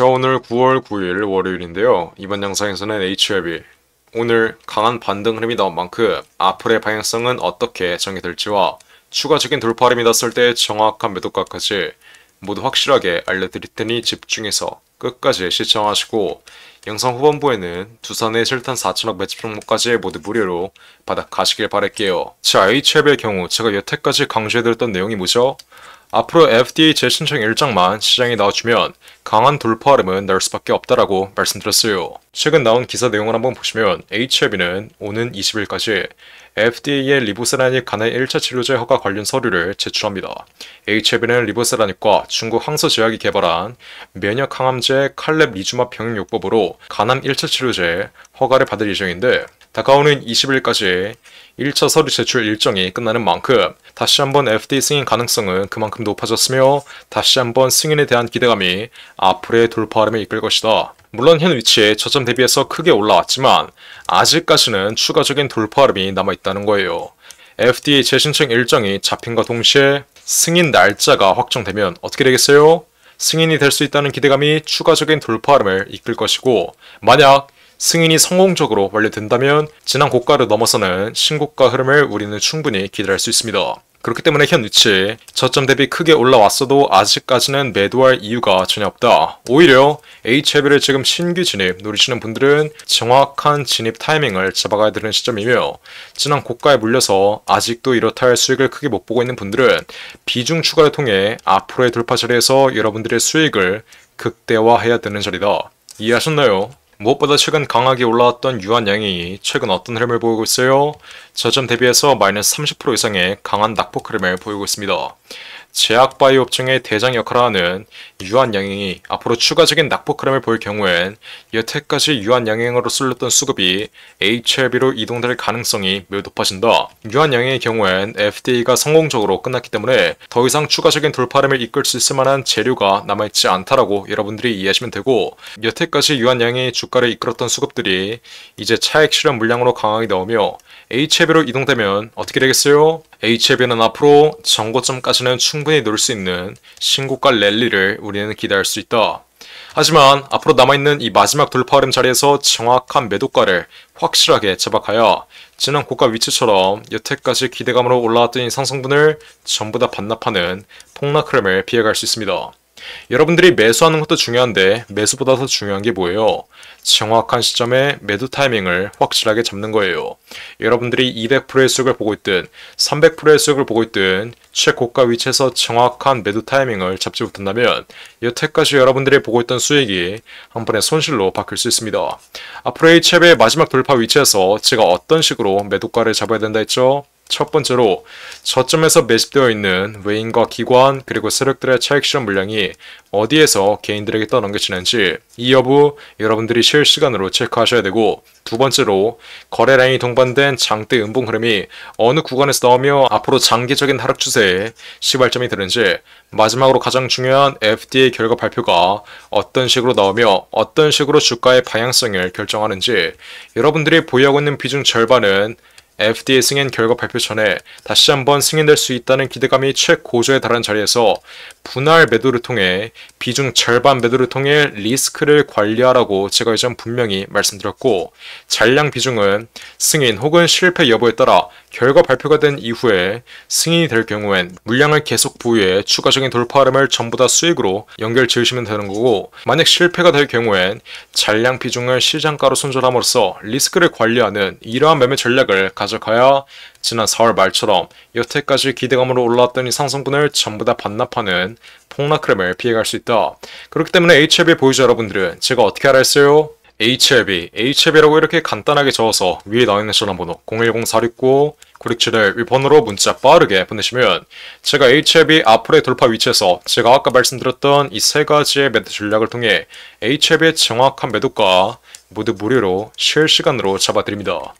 자 오늘 9월 9일 월요일인데요. 이번 영상에서는 HLB 오늘 강한 반등 흐름이 나온 만큼 앞으로의 방향성은 어떻게 전개될지와 추가적인 돌파 흐름이 났을 때 정확한 매도가까지 모두 확실하게 알려드릴 테니 집중해서 끝까지 시청하시고 영상 후반부에는 두산의 실탄 4천억 매집 종목까지 모두 무료로 받아 가시길 바랄게요. 자, HLB의 경우 제가 여태까지 강조해드렸던 내용이 뭐죠? 앞으로 FDA 재신청 일정만 시장에 나와주면 강한 돌파 흐름은 날 수밖에 없다라고 말씀드렸어요. 최근 나온 기사 내용을 한번 보시면 HLB는 오는 20일까지 FDA의 리보세라닉 간의 1차 치료제 허가 관련 서류를 제출합니다. HLB는 리보세라닉과 중국 항서제약이 개발한 면역 항암제 칼렙 리주마 병용요법으로 간암 1차 치료제 허가를 받을 예정인데 다가오는 20일까지 1차 서류 제출 일정이 끝나는 만큼 다시 한번 FDA 승인 가능성은 그만큼 높아졌으며 다시 한번 승인에 대한 기대감이 앞으로의 돌파 흐름을 이끌 것이다. 물론 현 위치에 저점 대비해서 크게 올라왔지만 아직까지는 추가적인 돌파 흐름이 남아있다는 거예요. FDA 재신청 일정이 잡힌과 동시에 승인 날짜가 확정되면 어떻게 되겠어요? 승인이 될 수 있다는 기대감이 추가적인 돌파 흐름을 이끌 것이고 만약 승인이 성공적으로 완료된다면 지난 고가를 넘어서는 신고가 흐름을 우리는 충분히 기대할 수 있습니다. 그렇기 때문에 현 위치 저점 대비 크게 올라왔어도 아직까지는 매도할 이유가 전혀 없다. 오히려 HLB를 지금 신규 진입 노리시는 분들은 정확한 진입 타이밍을 잡아가야 되는 시점이며 지난 고가에 물려서 아직도 이렇다 할 수익을 크게 못 보고 있는 분들은 비중 추가를 통해 앞으로의 돌파 자리에서 여러분들의 수익을 극대화해야 되는 자리다. 이해하셨나요? 무엇보다 최근 강하게 올라왔던 유한양이 최근 어떤 흐름을 보이고 있어요? 저점 대비해서 마이너스 30% 이상의 강한 낙폭 흐름을 보이고 있습니다. 제약 바이오 업종의 대장 역할을 하는 유한 양행이 앞으로 추가적인 낙폭 흐름을 보일 경우엔 여태까지 유한 양행으로 쏠렸던 수급이 HLB로 이동될 가능성이 매우 높아진다. 유한 양행의 경우엔 FDA가 성공적으로 끝났기 때문에 더 이상 추가적인 돌파름을 이끌 수 있을 만한 재료가 남아있지 않다라고 여러분들이 이해하시면 되고 여태까지 유한 양행의 주가를 이끌었던 수급들이 이제 차액 실현 물량으로 강하게 나오며 HLB로 이동되면 어떻게 되겠어요? HLB는 앞으로 정고점까지는 충 분히 노릴 수 있는 신고가 랠리를 우리는 기대할 수 있다. 하지만 앞으로 남아있는 이 마지막 돌파 흐름 자리에서 정확한 매도가를 확실하게 잡아가야 지난 고가 위치처럼 여태까지 기대감으로 올라왔던 이 상승분을 전부 다 반납하는 폭락 흐름을 피해갈 수 있습니다. 여러분들이 매수하는 것도 중요한데 매수보다 더 중요한 게 뭐예요? 정확한 시점에 매도 타이밍을 확실하게 잡는 거예요. 여러분들이 200%의 수익을 보고 있든 300%의 수익을 보고 있든 최고가 위치에서 정확한 매도 타이밍을 잡지 못한다면 여태까지 여러분들이 보고 있던 수익이 한 번에 손실로 바뀔 수 있습니다. 앞으로의 챕의 마지막 돌파 위치에서 제가 어떤 식으로 매도가를 잡아야 된다 했죠? 첫 번째로 저점에서 매집되어 있는 외인과 기관 그리고 세력들의 차익 실현 물량이 어디에서 개인들에게 떠넘겨지는지 이 여부 여러분들이 실시간으로 체크하셔야 되고 두 번째로 거래 량이 동반된 장대 음봉 흐름이 어느 구간에서 나오며 앞으로 장기적인 하락 추세에 시발점이 되는지 마지막으로 가장 중요한 FDA 결과 발표가 어떤 식으로 나오며 어떤 식으로 주가의 방향성을 결정하는지 여러분들이 보유하고 있는 비중 절반은 FDA 승인 결과 발표 전에 다시 한번 승인될 수 있다는 기대감이 최고조에 달한 자리에서 분할 매도를 통해 비중 절반 매도를 통해 리스크를 관리하라고 제가 이전 분명히 말씀드렸고 잔량 비중은 승인 혹은 실패 여부에 따라 결과 발표가 된 이후에 승인이 될 경우엔 물량을 계속 보유해 추가적인 돌파름을 전부 다 수익으로 연결 지으시면 되는 거고 만약 실패가 될 경우엔 잔량 비중을 시장가로 손절함으로써 리스크를 관리하는 이러한 매매 전략을 가져 가야 지난 4월 말처럼 여태까지 기대감으로 올라왔던 이 상승분을 전부 다 반납하는 폭락 흐름을 피해갈 수 있다. 그렇기 때문에 HLB 보유자 여러분들은 제가 어떻게 알아 했어요? HLB, HLB라고 이렇게 간단하게 적어서 위에 나와 있는 전화번호 010-469 967을 번호로 문자 빠르게 보내시면 제가 HLB 앞으로의 돌파 위치에서 제가 아까 말씀드렸던 이 세 가지의 매도 전략을 통해 HLB의 정확한 매도가 모두 무료로 실시간으로 잡아드립니다.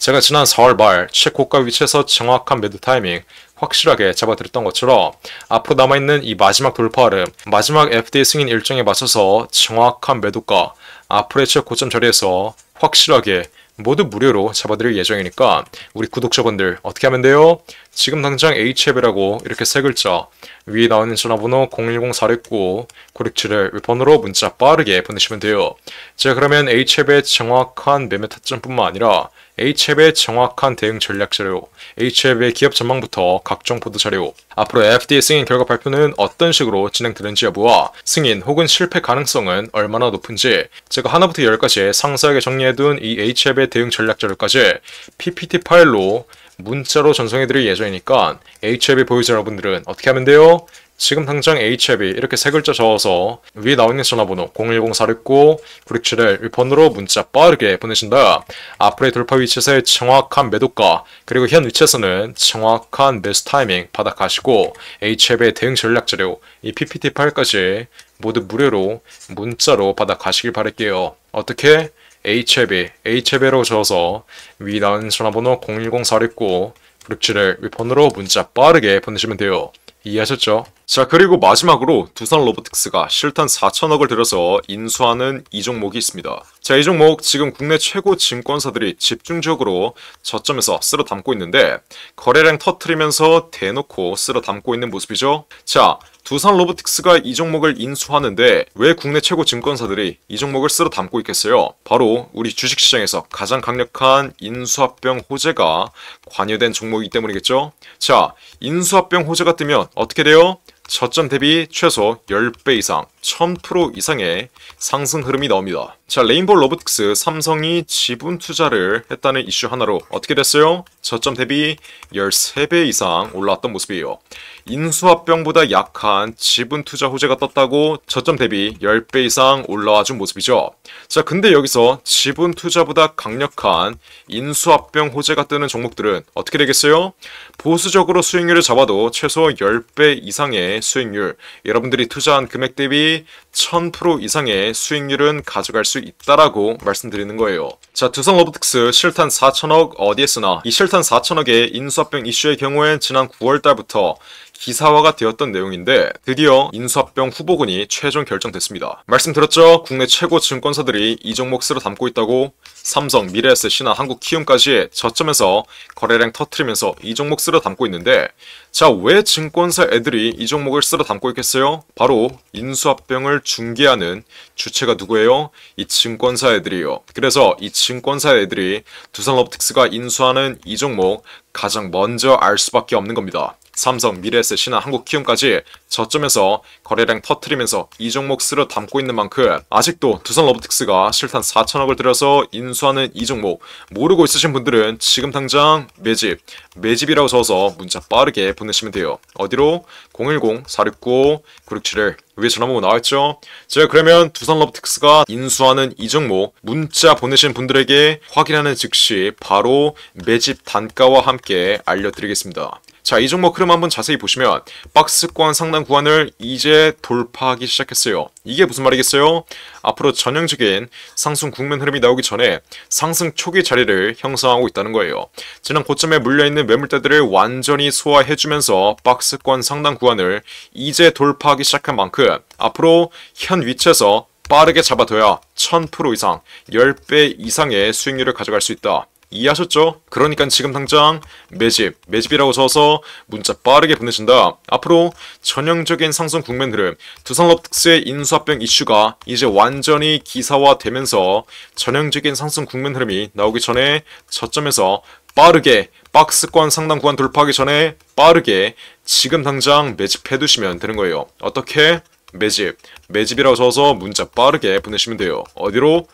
제가 지난 4월 말 최고가 위치에서 정확한 매도 타이밍 확실하게 잡아드렸던 것처럼 앞으로 남아있는 이 마지막 돌파를 마지막 FDA 승인 일정에 맞춰서 정확한 매도가 앞으로의 최고점 자리에서 확실하게 모두 무료로 잡아드릴 예정이니까 우리 구독자분들 어떻게 하면 돼요? 지금 당장 HF이라고 이렇게 세 글자 위에 나오는 전화번호 010-469-967을 번호로 문자 빠르게 보내시면 돼요. 자 그러면 HF의 정확한 매매 타점뿐만 아니라 HF의 정확한 대응 전략 자료, HF의 기업 전망부터 각종 보도 자료, 앞으로 FDA 승인 결과 발표는 어떤 식으로 진행되는지 여부와 승인 혹은 실패 가능성은 얼마나 높은지 제가 하나부터 열까지 상세하게 정리해둔 이 HF의 대응 전략 자료까지 PPT 파일로 문자로 전송해드릴 예정이니까 HF이 보유자 여러분들은 어떻게 하면 돼요? 지금 당장 HF이 이렇게 세 글자 적어서 위에 나와 있는 전화번호 010-469-967을 번호로 문자 빠르게 보내신다. 앞으로의 돌파 위치에서의 정확한 매도가 그리고 현 위치에서는 정확한 매수 타이밍 받아가시고 HF의 대응 전략 자료 이 PPT 파일까지 모두 무료로 문자로 받아가시길 바랄게요. 어떻게? HLB, HLB로 적어서 위 나온 전화번호 010-469-967을 번호로 문자 빠르게 보내시면 돼요. 이해하셨죠? 자 그리고 마지막으로 두산 로보틱스가 실탄 4천억을 들여서 인수하는 이 종목이 있습니다. 자 이 종목 지금 국내 최고 증권사들이 집중적으로 저점에서 쓸어 담고 있는데 거래량 터트리면서 대놓고 쓸어 담고 있는 모습이죠. 자 두산 로보틱스가 이 종목을 인수하는데 왜 국내 최고 증권사들이 이 종목을 쓸어 담고 있겠어요? 바로 우리 주식시장에서 가장 강력한 인수합병 호재가 관여된 종목이기 때문이겠죠? 자, 인수합병 호재가 뜨면 어떻게 돼요? 저점 대비 최소 10배 이상, 1000% 이상의 상승 흐름이 나옵니다. 자, 레인보우 로보틱스 삼성이 지분 투자를 했다는 이슈 하나로 어떻게 됐어요? 저점 대비 13배 이상 올라왔던 모습이에요. 인수합병보다 약한 지분 투자 호재가 떴다고 저점 대비 10배 이상 올라와 준 모습이죠. 자, 근데 여기서 지분 투자보다 강력한 인수합병 호재가 뜨는 종목들은 어떻게 되겠어요? 보수적으로 수익률을 잡아도 최소 10배 이상의 수익률, 여러분들이 투자한 금액 대비 1000% 이상의 수익률은 가져갈 수 있다라고 말씀드리는 거예요. 자, 두성 로보틱스 실탄 4천억 어디에 쓰나? 이 실탄 4천억의 인수합병 이슈의 경우엔 지난 9월 달부터 기사화가 되었던 내용인데 드디어 인수합병 후보군이 최종 결정됐습니다. 말씀드렸죠? 국내 최고 증권사들이 이 종목 쓰러 담고 있다고 삼성, 미래에셋이나 한국키움까지 저점에서 거래량 터트리면서 이 종목 쓰러 담고 있는데 자, 왜 증권사 애들이 이 종목을 쓸어 담고 있겠어요? 바로 인수합병을 중개하는 주체가 누구예요? 이 증권사 애들이에요. 그래서 이 증권사 애들이 두산로보틱스가 인수하는 이 종목 가장 먼저 알 수밖에 없는 겁니다. 삼성, 미래에셋이나 한국키움까지 저점에서 거래량 터트리면서 이 종목 쓸어 담고 있는 만큼 아직도 두산 로보틱스가 실탄 4천억을 들여서 인수하는 이 종목 모르고 있으신 분들은 지금 당장 매집, 매집이라고 적어서 문자 빠르게 보내시면 돼요. 어디로? 010-469-967을 위에 전화번호 나와있죠? 제가 그러면 두산 로보틱스가 인수하는 이 종목 문자 보내신 분들에게 확인하는 즉시 바로 매집 단가와 함께 알려드리겠습니다. 자, 이 종목 흐름 한번 자세히 보시면 박스권 상단 구간을 이제 돌파하기 시작했어요. 이게 무슨 말이겠어요? 앞으로 전형적인 상승 국면 흐름이 나오기 전에 상승 초기 자리를 형성하고 있다는 거예요. 지난 고점에 물려있는 매물대들을 완전히 소화해주면서 박스권 상단 구간을 이제 돌파하기 시작한 만큼 앞으로 현 위치에서 빠르게 잡아둬야 1000% 이상, 10배 이상의 수익률을 가져갈 수 있다. 이해하셨죠? 그러니까 지금 당장 매집, 매집이라고 써서 문자 빠르게 보내신다. 앞으로 전형적인 상승 국면 흐름, 두산럽특스의 인수합병 이슈가 이제 완전히 기사화되면서 전형적인 상승 국면 흐름이 나오기 전에 저점에서 빠르게 박스권 상단 구간 돌파하기 전에 빠르게 지금 당장 매집해 두시면 되는 거예요. 어떻게? 매집, 매집이라고 써서 문자 빠르게 보내시면 돼요. 어디로?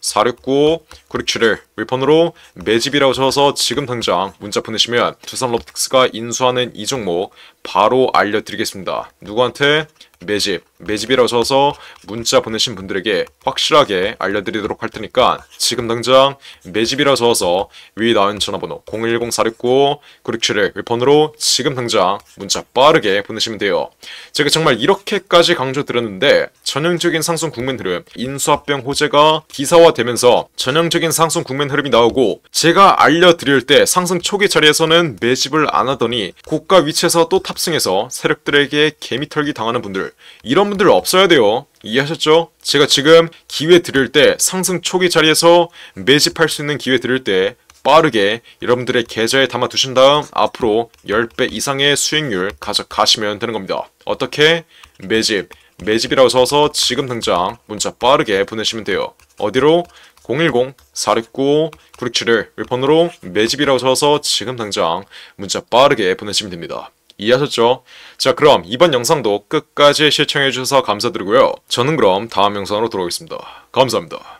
010-469-967을 윌폰으로 매집이라고 적어서 지금 당장 문자 보내시면 두산 로보틱스가 인수하는 이 종목 바로 알려드리겠습니다. 누구한테? 매집, 매집이라고 적어서 문자 보내신 분들에게 확실하게 알려드리도록 할 테니까 지금 당장 매집이라고 적어서 위에 나온 전화번호 010-469-967을 윌폰으로 지금 당장 문자 빠르게 보내시면 돼요. 제가 정말 이렇게까지 강조드렸는데 전형적인 상승 국면 흐름, 인수합병 호재가 기사화되면서 전형적인 상승 국면 흐름이 나오고 제가 알려드릴 때 상승 초기 자리에서는 매집을 안 하더니 고가 위치에서 또 탑승해서 세력들에게 개미털기 당하는 분들 이런 분들 없어야 돼요. 이해하셨죠? 제가 지금 기회 드릴 때 상승 초기 자리에서 매집할 수 있는 기회 드릴 때 빠르게 여러분들의 계좌에 담아 두신 다음 앞으로 10배 이상의 수익률 가져가시면 되는 겁니다. 어떻게? 매집. 매집이라고 써서 지금 당장 문자 빠르게 보내시면 돼요. 어디로? 010-469-9671 윌폰으로 매집이라고 써서 지금 당장 문자 빠르게 보내시면 됩니다. 이해하셨죠? 자 그럼 이번 영상도 끝까지 시청해주셔서 감사드리고요. 저는 그럼 다음 영상으로 돌아오겠습니다. 감사합니다.